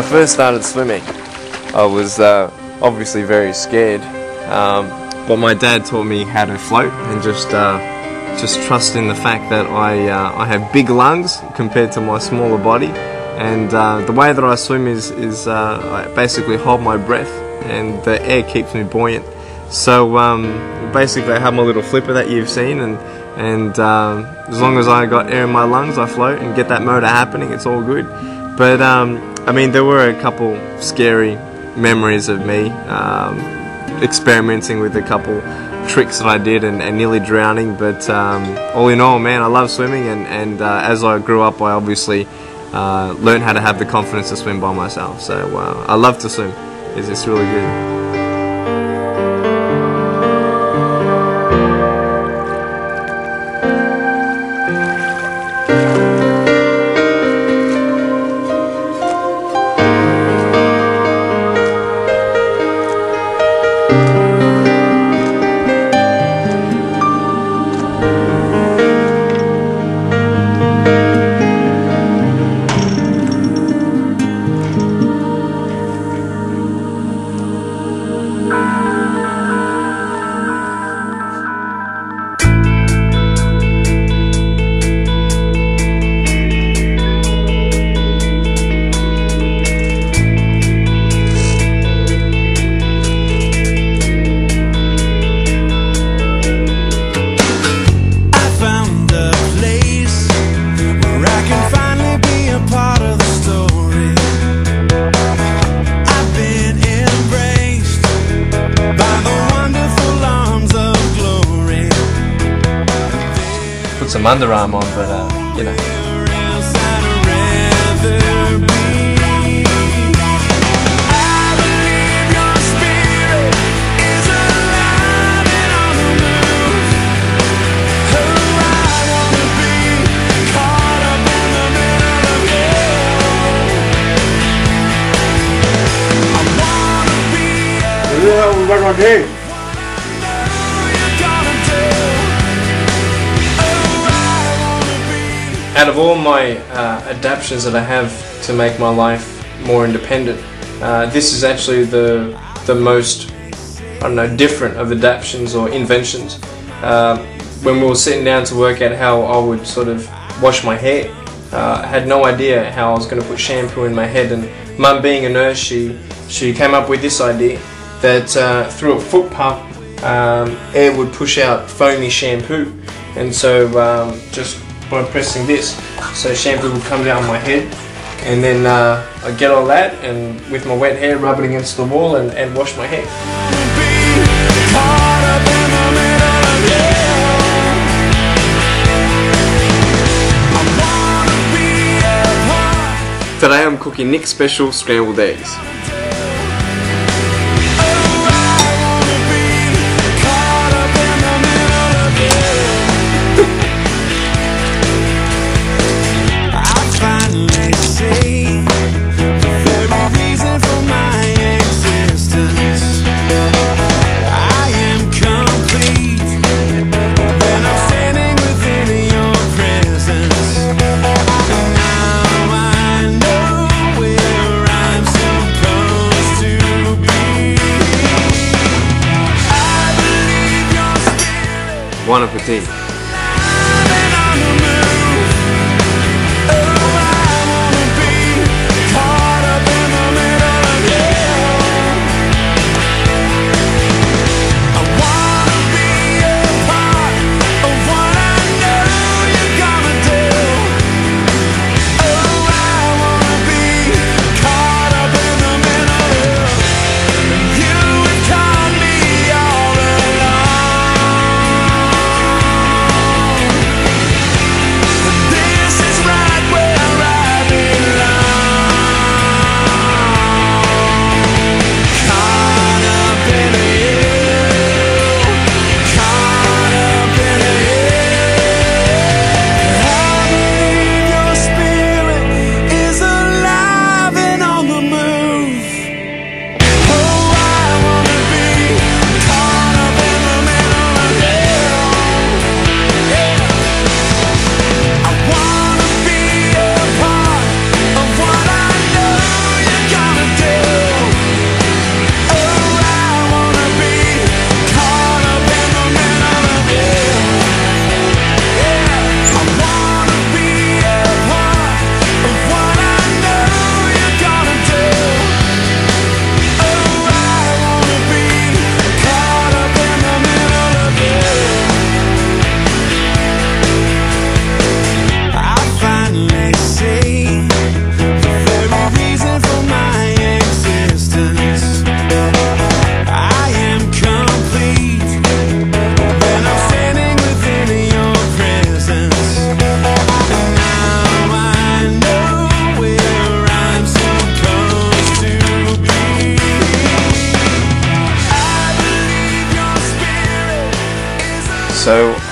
I first started swimming, I was uh, obviously very scared. Um, but my dad taught me how to float and just uh, just trust in the fact that I uh, I have big lungs compared to my smaller body, and uh, the way that I swim is is uh, I basically hold my breath and the air keeps me buoyant. So um, basically, I have my little flipper that you've seen, and and um, as long as I got air in my lungs, I float and get that motor happening. It's all good. But um, I mean, there were a couple scary memories of me um, experimenting with a couple tricks that I did and, and nearly drowning. But um, all in all, man, I love swimming, and and uh, as I grew up, I obviously uh, learned how to have the confidence to swim by myself. So uh, I love to swim. It's just really good. Some underarm on, but uh, you know. Where Out of all my uh, adaptations that I have to make my life more independent, uh, this is actually the the most I don't know different of adaptations or inventions. Um, when we were sitting down to work out how I would sort of wash my hair, uh, I had no idea how I was going to put shampoo in my head. And Mum, being a nurse, she she came up with this idea that uh, through a foot pump, um, air would push out foamy shampoo, and so um, just by pressing this, so shampoo will come down my head, and then uh, I get all that, and with my wet hair, rub it against the wall, and, and wash my hair. Today I'm cooking Nick's special scrambled eggs. Bon appetit.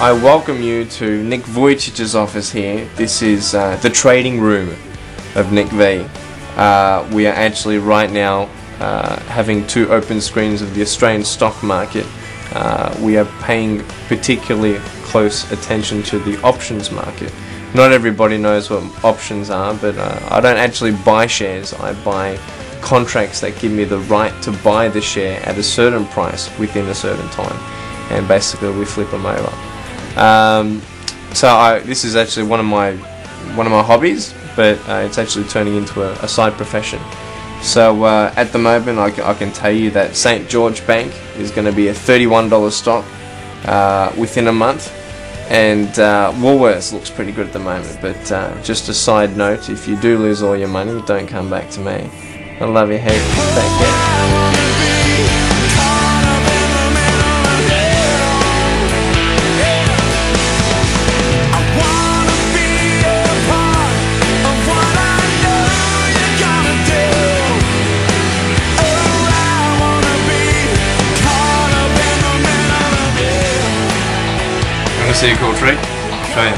I welcome you to Nick Vujicic's office here. This is uh, the trading room of Nick V. Uh, we are actually right now uh, having two open screens of the Australian stock market. Uh, we are paying particularly close attention to the options market. Not everybody knows what options are, but uh, I don't actually buy shares. I buy contracts that give me the right to buy the share at a certain price within a certain time and basically we flip them over. Um, so I, this is actually one of my one of my hobbies, but uh, it's actually turning into a, a side profession. So uh, at the moment, I, I can tell you that St George Bank is going to be a $31 stock uh, within a month, and uh, Woolworths looks pretty good at the moment. But uh, just a side note: if you do lose all your money, don't come back to me. I love you heaps. Take care. See a cool trick? Show you.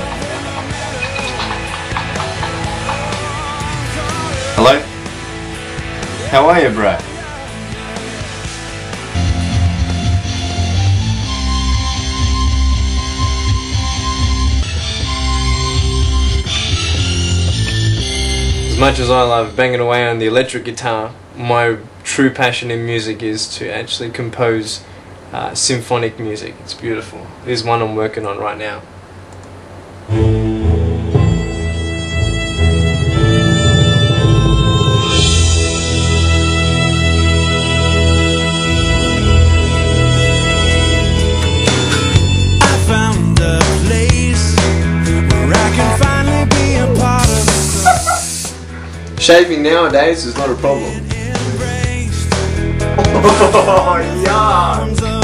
Hello? How are you, bro? As much as I love banging away on the electric guitar, my true passion in music is to actually compose uh, symphonic music. It's beautiful. There's one I'm working on right now. I found a place where I can finally be a part of Shaving nowadays is not a problem. Oh, yeah.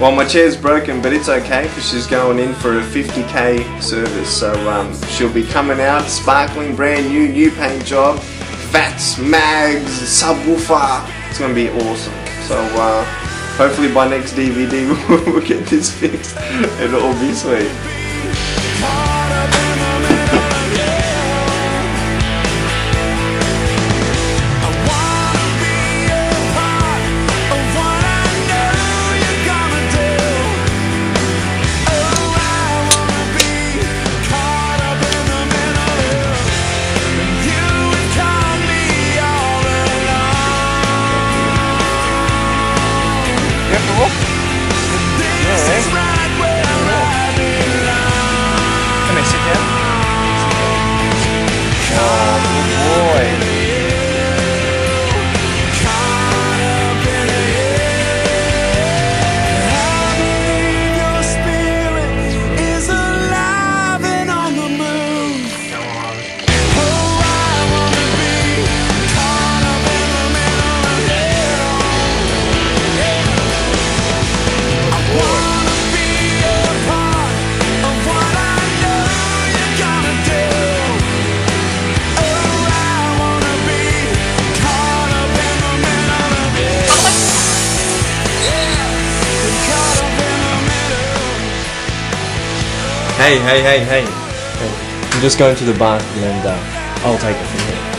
Well, my chair's broken, but it's okay because she's going in for a 50k service. So um, she'll be coming out, sparkling, brand new, new paint job, fats, mags, subwoofer. It's going to be awesome. So uh, hopefully by next DVD we'll get this fixed. It'll all be sweet. Hey, hey, hey, hey. I'm just going to the bathroom and uh, I'll take it from here.